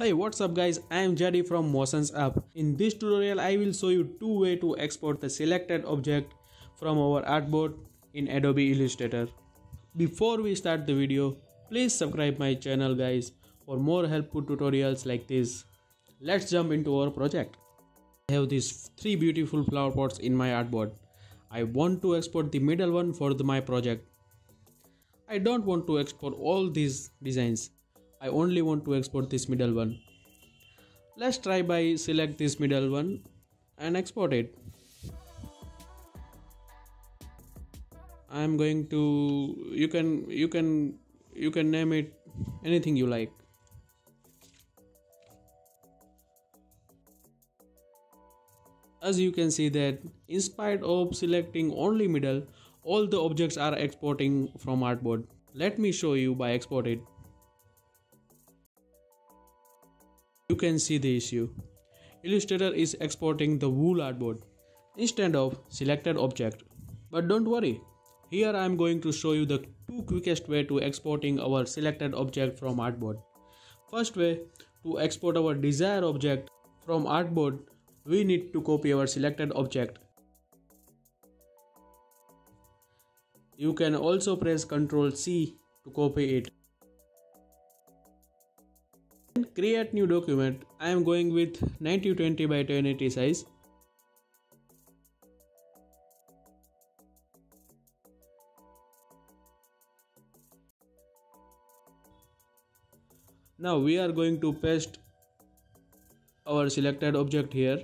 Hey what's up guys I am Jadi from Motions Up. In this tutorial I will show you two way to export the selected object from our artboard in Adobe Illustrator. Before we start the video please subscribe my channel guys for more helpful tutorials like this. Let's jump into our project. I have these three beautiful flower pots in my artboard. I want to export the middle one for the, my project. I don't want to export all these designs I only want to export this middle one. Let's try by select this middle one and export it. I am going to you can you can you can name it anything you like. As you can see that in spite of selecting only middle, all the objects are exporting from artboard. Let me show you by export it. You can see the issue. Illustrator is exporting the wool artboard instead of selected object. But don't worry, here I am going to show you the two quickest way to exporting our selected object from artboard. First way to export our desired object from artboard, we need to copy our selected object. You can also press Ctrl C to copy it create new document. I am going with 9020 by 1080 size. Now we are going to paste our selected object here.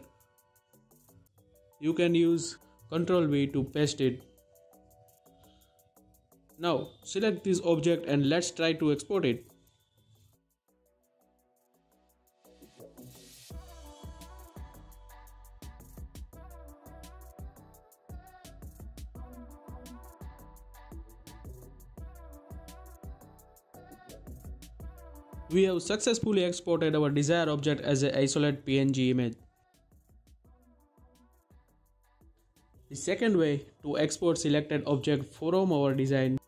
You can use ctrl v to paste it. Now select this object and let's try to export it We have successfully exported our desired object as an isolate PNG image. The second way to export selected object from our design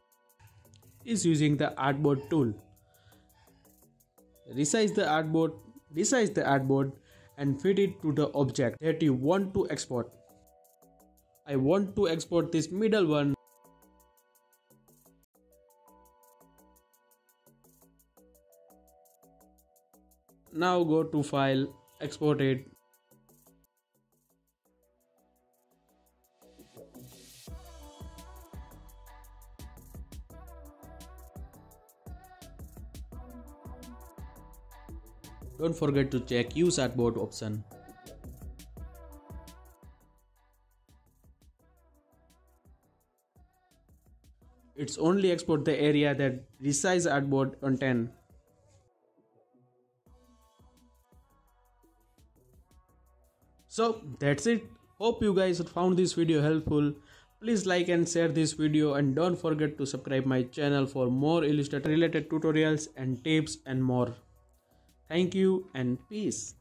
is using the artboard tool. Resize the artboard, resize the artboard and fit it to the object that you want to export. I want to export this middle one now go to file export it Don't forget to check use artboard option. It's only export the area that resize artboard contain. so that's it hope you guys found this video helpful please like and share this video and don't forget to subscribe my channel for more illustrator related tutorials and tips and more thank you and peace